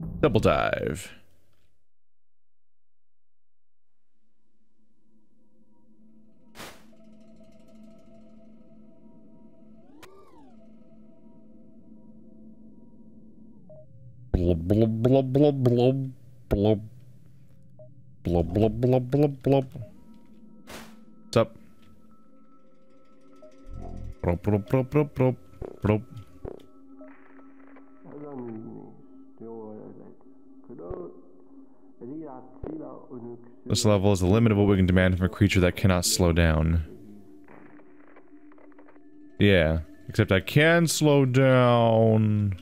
Double dive. Blub, blub, blub, blub, blub, blub. Blub, blub, blub, blub, blub. What's up? Blub, blub, blub, blub, blub, blub. This level is the limit of what we can demand from a creature that cannot slow down. Yeah, except I can slow down.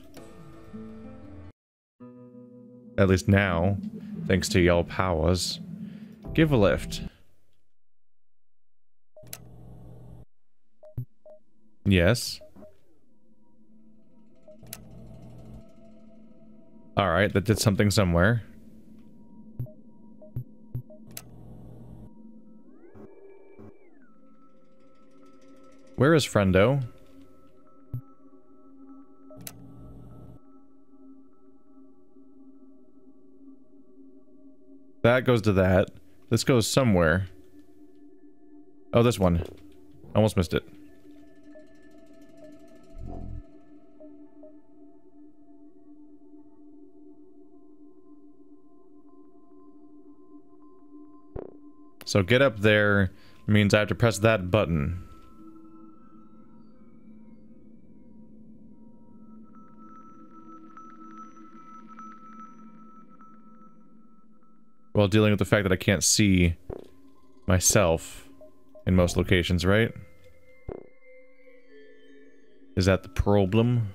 At least now, thanks to y'all powers. Give a lift. Yes. Alright, that did something somewhere. Where is Friendo? That goes to that. This goes somewhere. Oh, this one. I almost missed it. So get up there means I have to press that button. While dealing with the fact that I can't see myself in most locations, right? Is that the problem?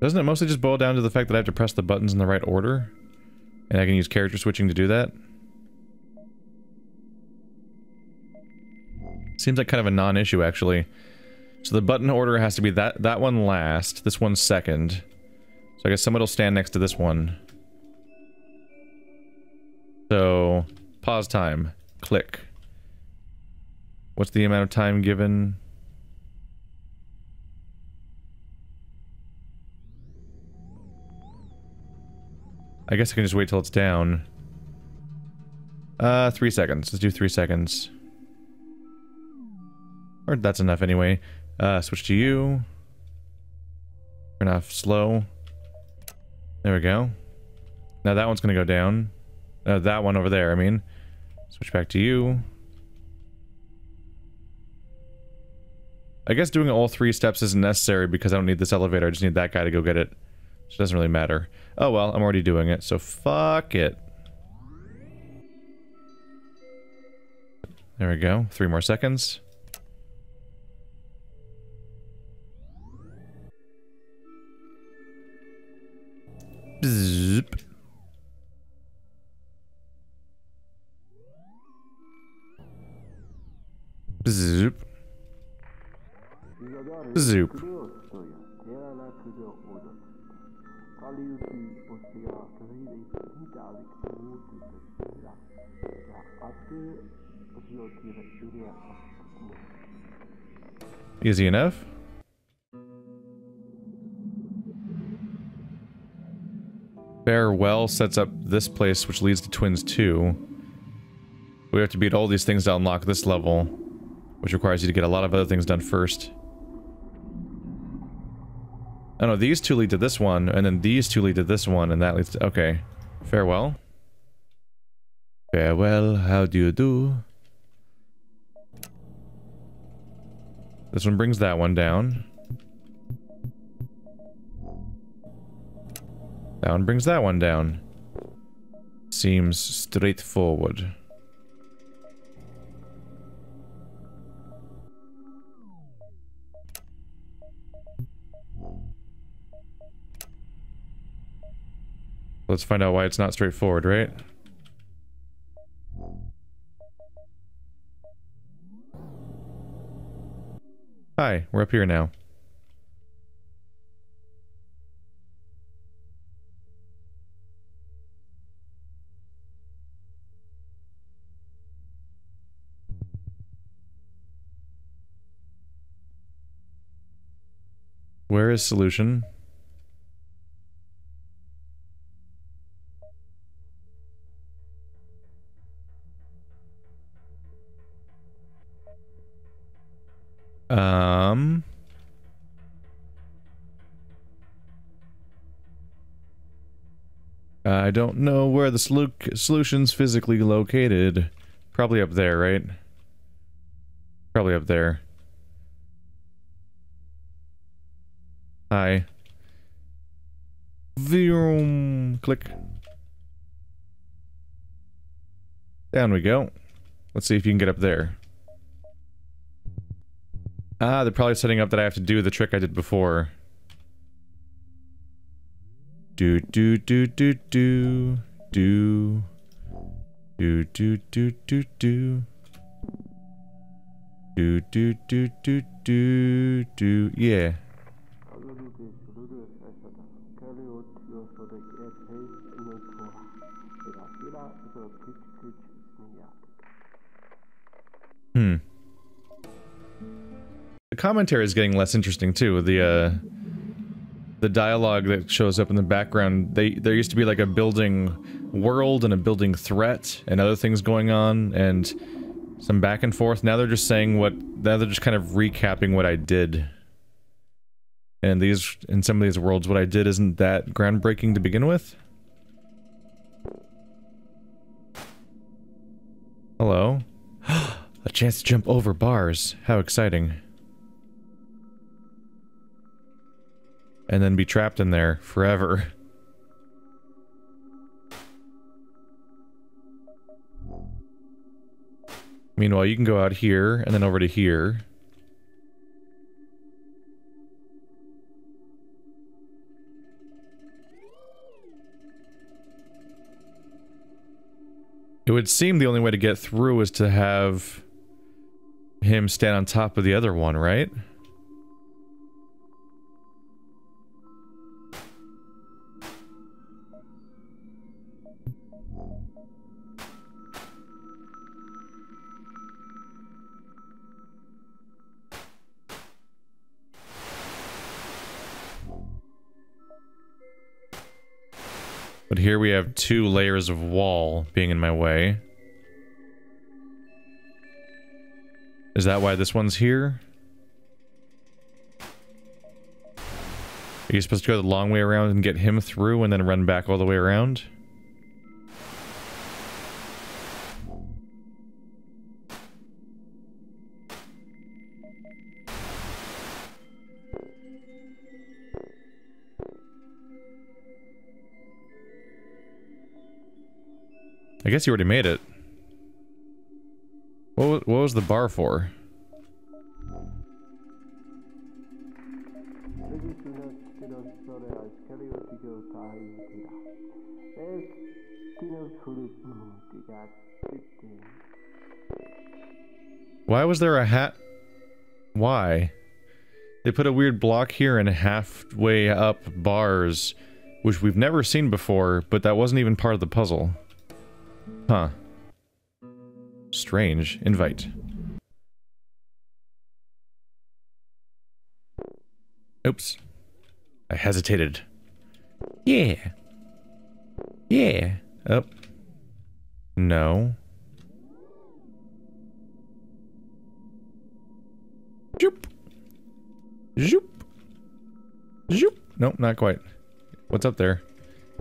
Doesn't it mostly just boil down to the fact that I have to press the buttons in the right order? And I can use character switching to do that? Seems like kind of a non-issue, actually. So the button order has to be that, that one last, this one second. So I guess someone will stand next to this one. So, pause time. Click. What's the amount of time given? I guess I can just wait till it's down. Uh, three seconds. Let's do three seconds. Or that's enough anyway. Uh, switch to you. Turn off slow. There we go. Now that one's gonna go down. Uh, that one over there, I mean. Switch back to you. I guess doing all three steps isn't necessary because I don't need this elevator. I just need that guy to go get it. So it doesn't really matter. Oh well, I'm already doing it, so fuck it. There we go. Three more seconds. Bzzp. Bzzp. Zoop. Easy enough. Farewell sets up this place, which leads to Twins 2. We have to beat all these things to unlock this level, which requires you to get a lot of other things done first. Oh no, these two lead to this one, and then these two lead to this one, and that leads to... Okay. Farewell. Farewell, how do you do? This one brings that one down. That one brings that one down. Seems straightforward. Let's find out why it's not straightforward, right? Hi, we're up here now. Where is solution? Um... I don't know where the solu solution's physically located. Probably up there, right? Probably up there. Hi. Vroom. Click. Down we go. Let's see if you can get up there. Ah, they're probably setting up that I have to do the trick I did before. Do do do do do do do do do do do do do do do do Hmm. The commentary is getting less interesting too. The uh the dialogue that shows up in the background, they there used to be like a building world and a building threat and other things going on and some back and forth. Now they're just saying what now they're just kind of recapping what I did. And these in some of these worlds what I did isn't that groundbreaking to begin with. Hello. a chance to jump over bars. How exciting. and then be trapped in there forever. Meanwhile, you can go out here and then over to here. It would seem the only way to get through is to have him stand on top of the other one, right? We have two layers of wall being in my way. Is that why this one's here? Are you supposed to go the long way around and get him through and then run back all the way around? Guess you already made it. What, what was the bar for? Why was there a hat? Why? They put a weird block here and halfway up bars, which we've never seen before, but that wasn't even part of the puzzle. Huh. Strange. Invite. Oops. I hesitated. Yeah. Yeah. Oh. No. Zoop. Zoop. Zoop. Nope, not quite. What's up there?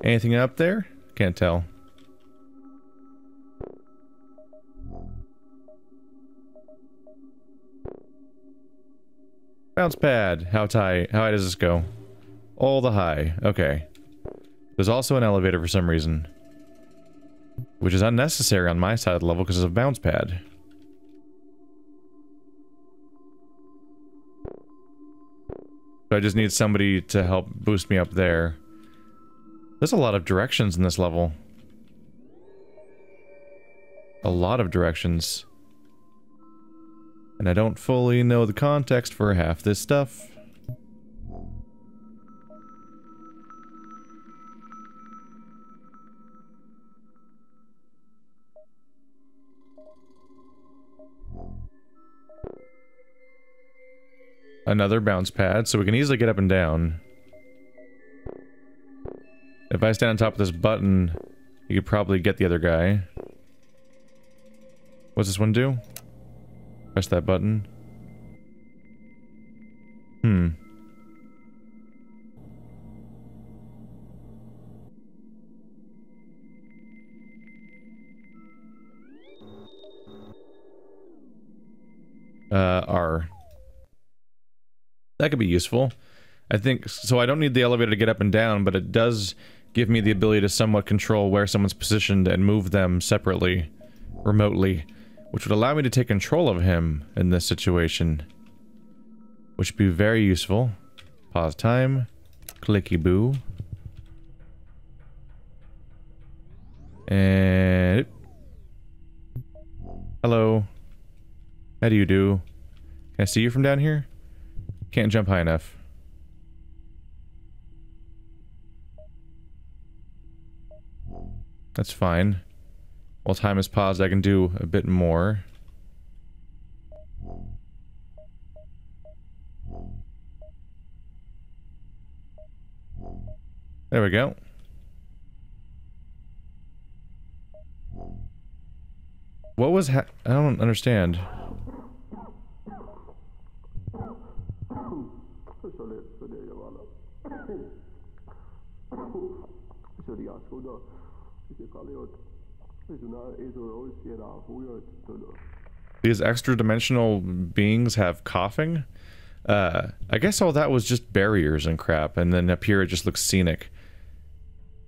Anything up there? Can't tell. Bounce pad. How high? How high does this go? All the high. Okay. There's also an elevator for some reason. Which is unnecessary on my side of the level because of a bounce pad. So I just need somebody to help boost me up there. There's a lot of directions in this level. A lot of directions. And I don't fully know the context for half this stuff. another bounce pad, so we can easily get up and down. If I stand on top of this button, you could probably get the other guy. What's this one do? Press that button. Hmm. Uh, R. That could be useful. I think, so I don't need the elevator to get up and down, but it does give me the ability to somewhat control where someone's positioned and move them separately, remotely, which would allow me to take control of him in this situation. Which would be very useful. Pause time. Clicky boo. And... Hello. How do you do? Can I see you from down here? Can't jump high enough. That's fine. While time is paused, I can do a bit more. There we go. What was I don't understand. These extra dimensional beings have coughing? Uh, I guess all that was just barriers and crap, and then up here it just looks scenic.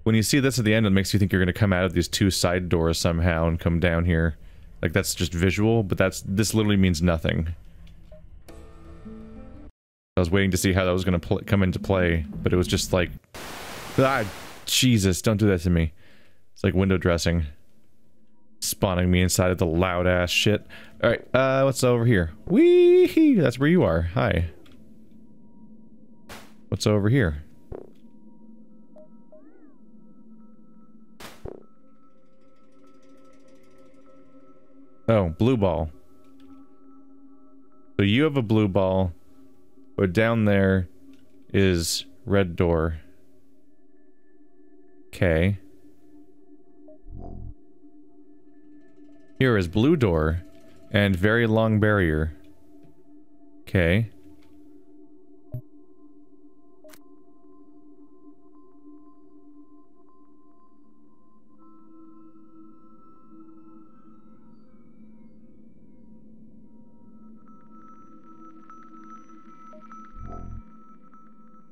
When you see this at the end, it makes you think you're going to come out of these two side doors somehow and come down here. Like, that's just visual, but that's this literally means nothing. I was waiting to see how that was going to come into play, but it was just like... Ah, Jesus, don't do that to me. It's like window dressing. Spawning me inside of the loud ass shit. Alright, uh, what's over here? Wee! That's where you are. Hi. What's over here? Oh, blue ball. So you have a blue ball, but down there is red door. Okay. Here is blue door and very long barrier. Okay.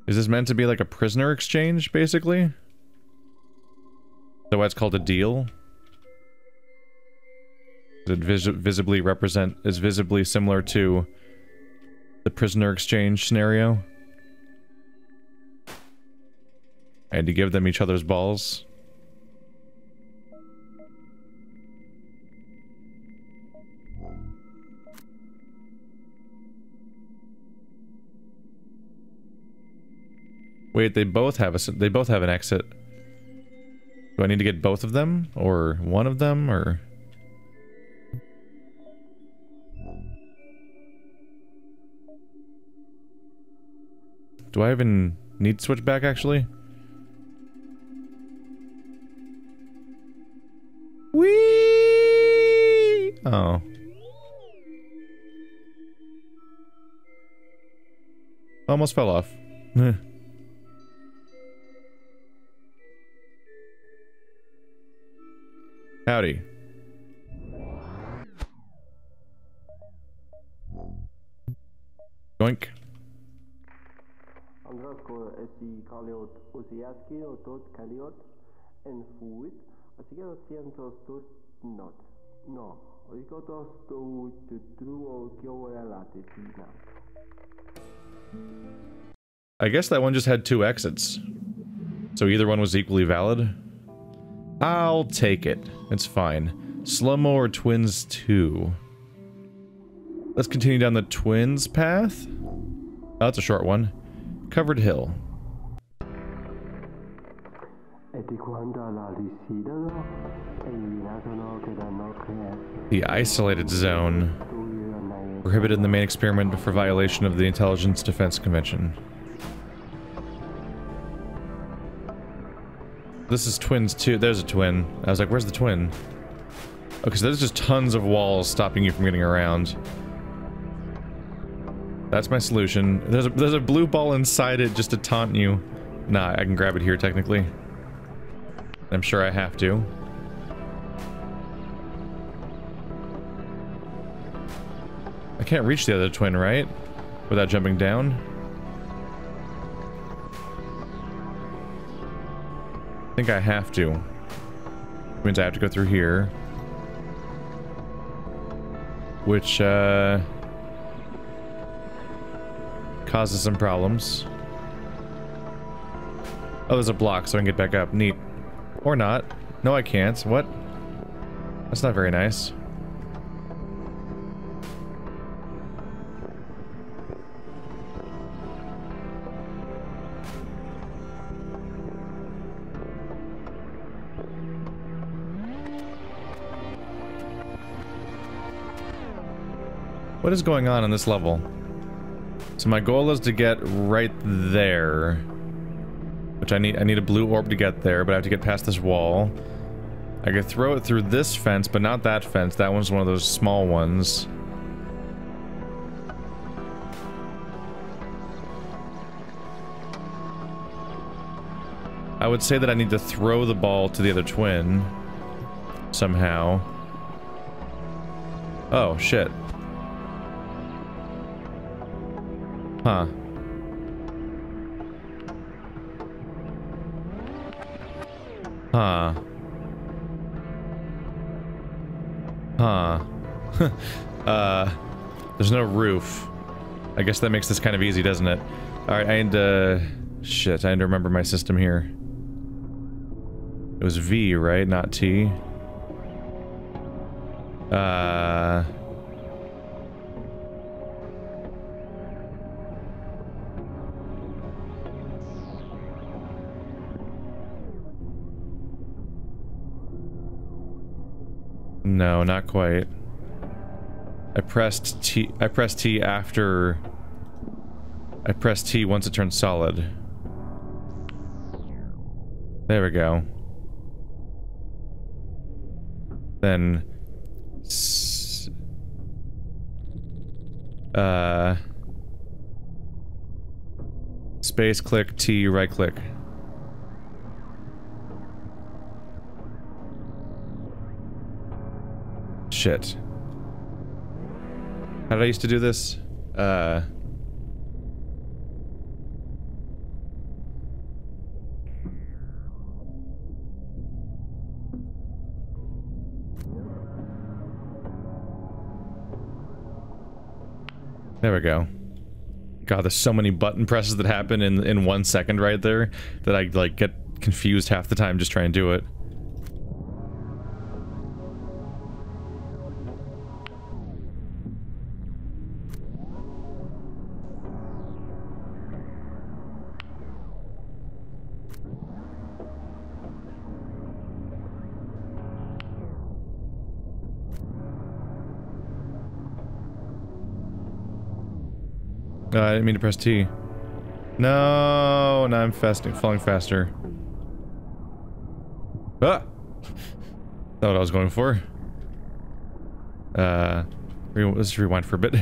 Is this meant to be like a prisoner exchange, basically? Is that why it's called a deal? It vis visibly represent, is visibly similar to the prisoner exchange scenario? And to give them each other's balls? Wait, they both have a they both have an exit. Do I need to get both of them or one of them or Do I even need to switch back actually? Whee! Oh. Almost fell off. Howdy. Doink. Usiaski o tot en fuit asigero sientos tot not. No, to kioelate fina. I guess that one just had two exits. So either one was equally valid? I'll take it. It's fine. Slow-mo or Twins 2? Let's continue down the Twins path. Oh, that's a short one. Covered Hill. The isolated zone. Prohibited in the main experiment for violation of the Intelligence Defense Convention. This is twins too. There's a twin. I was like, where's the twin? Okay, so there's just tons of walls stopping you from getting around. That's my solution. There's a, there's a blue ball inside it just to taunt you. Nah, I can grab it here technically. I'm sure I have to. I can't reach the other twin, right? Without jumping down? I think I have to. Which means I have to go through here. Which, uh... Causes some problems. Oh, there's a block so I can get back up. Neat. Or not. No, I can't. What? That's not very nice. What is going on in this level? So my goal is to get right there. Which I need I need a blue orb to get there, but I have to get past this wall. I could throw it through this fence, but not that fence. That one's one of those small ones. I would say that I need to throw the ball to the other twin. Somehow. Oh, shit. Huh. Huh. Huh. uh, there's no roof. I guess that makes this kind of easy, doesn't it? Alright, I need to... Shit, I need to remember my system here. It was V, right? Not T. Uh... No, not quite. I pressed T- I pressed T after... I pressed T once it turned solid. There we go. Then... uh... Space click, T, right click. Shit. How did I used to do this? Uh... There we go. God, there's so many button presses that happen in in one second right there that I like get confused half the time just trying to do it. Uh, I didn't mean to press T. No, now I'm fasting, falling faster. Ah! That's what I was going for. Uh, let's rewind for a bit.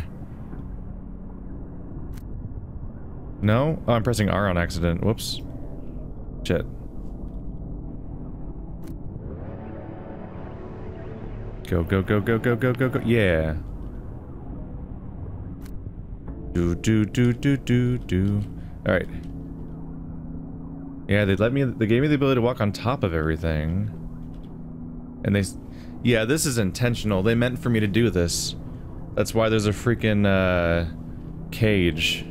No? Oh, I'm pressing R on accident. Whoops. Shit. Go, go, go, go, go, go, go, go. Yeah. Do do do do do do. All right. Yeah, they let me. They gave me the ability to walk on top of everything. And they, yeah, this is intentional. They meant for me to do this. That's why there's a freaking uh, cage,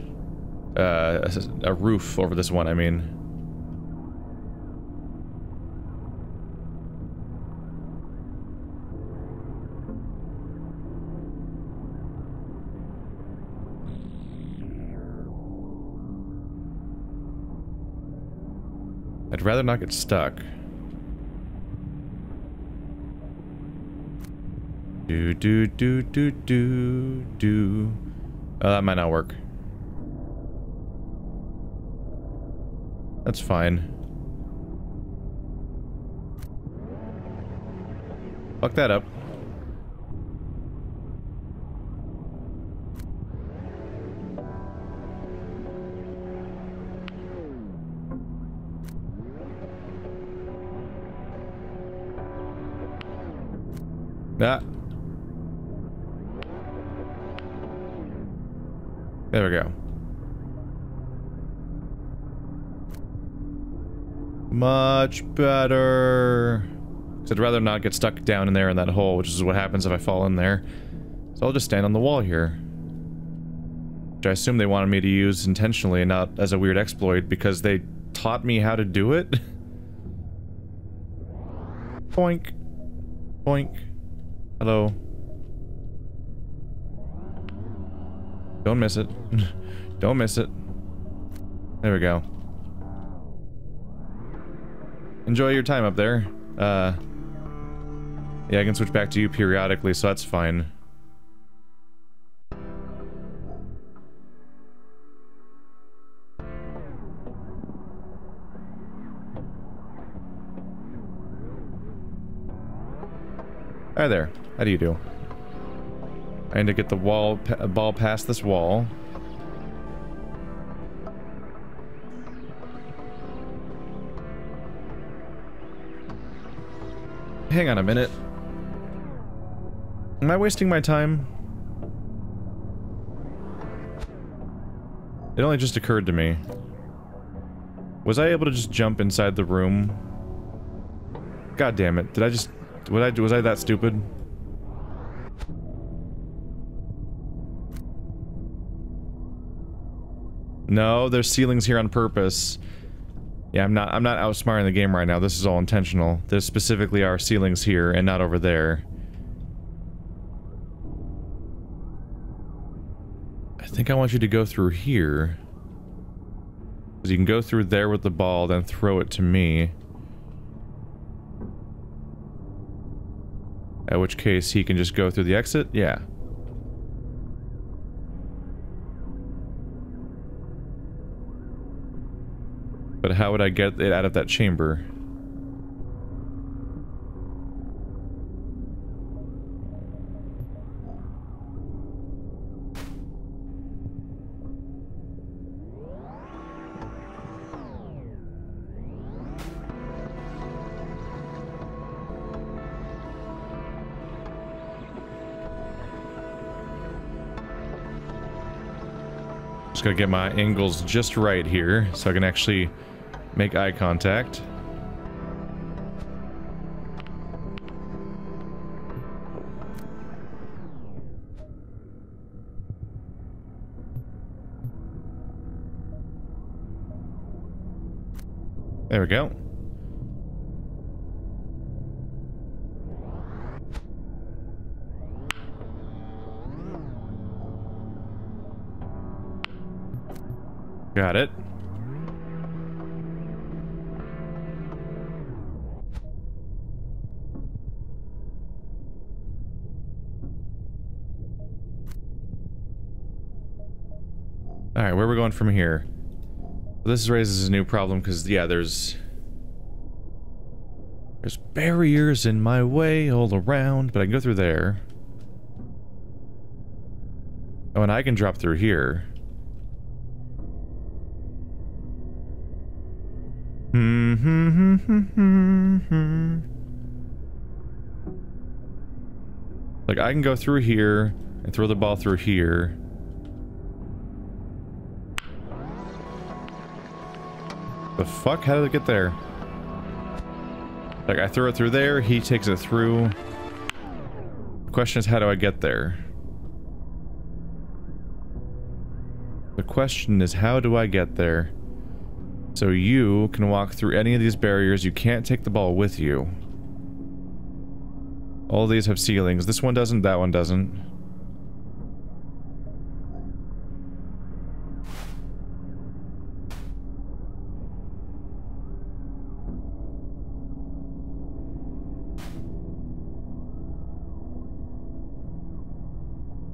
uh, a, a roof over this one. I mean. I'd rather not get stuck. Do do do do do do. Oh, that might not work. That's fine. Fuck that up. Ah. There we go. Much better. Because I'd rather not get stuck down in there in that hole, which is what happens if I fall in there. So I'll just stand on the wall here. Which I assume they wanted me to use intentionally and not as a weird exploit because they taught me how to do it. Boink. Boink. Hello. Don't miss it. Don't miss it. There we go. Enjoy your time up there. Uh, yeah, I can switch back to you periodically, so that's fine. Hi there. How do you do? I need to get the wall ball past this wall. Hang on a minute. Am I wasting my time? It only just occurred to me. Was I able to just jump inside the room? God damn it. Did I just... Was I, was I that stupid? No, there's ceilings here on purpose. Yeah, I'm not I'm not outsmarting the game right now. This is all intentional. There specifically are ceilings here and not over there. I think I want you to go through here. Because you can go through there with the ball, then throw it to me. At which case he can just go through the exit? Yeah. How would I get it out of that chamber? Just gotta get my angles just right here so I can actually Make eye contact. There we go. Got it. Alright, where are we going from here? This raises a new problem because, yeah, there's... There's barriers in my way all around, but I can go through there. Oh, and I can drop through here. Hmm, like, I can go through here and throw the ball through here. The fuck? How did it get there? Like, I throw it through there, he takes it through. The question is, how do I get there? The question is, how do I get there? So you can walk through any of these barriers, you can't take the ball with you. All these have ceilings. This one doesn't, that one doesn't.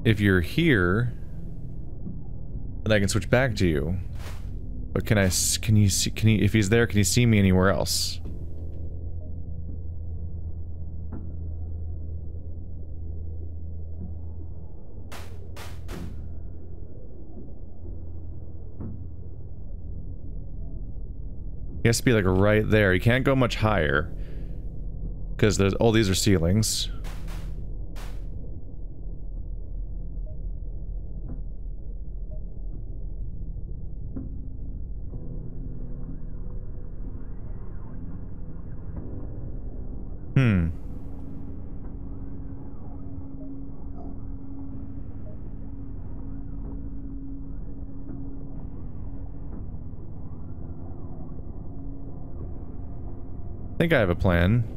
If you're here, then I can switch back to you. But can I, can you see, can he, if he's there, can you see me anywhere else? He has to be like right there. He can't go much higher. Because there's all these are ceilings. Hmm. I think I have a plan.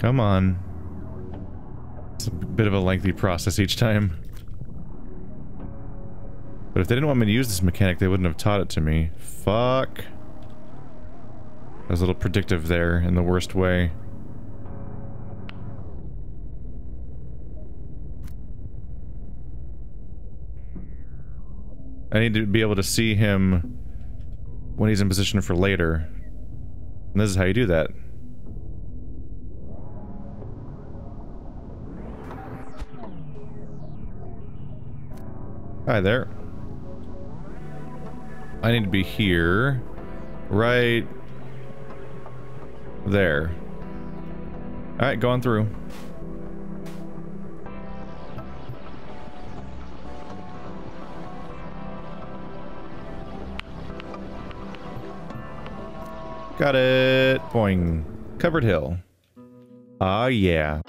Come on. It's a bit of a lengthy process each time. But if they didn't want me to use this mechanic, they wouldn't have taught it to me. Fuck. I was a little predictive there in the worst way. I need to be able to see him when he's in position for later. And this is how you do that. Hi there. I need to be here. Right... There. Alright, going through. Got it. Boing. Covered hill. Ah, yeah.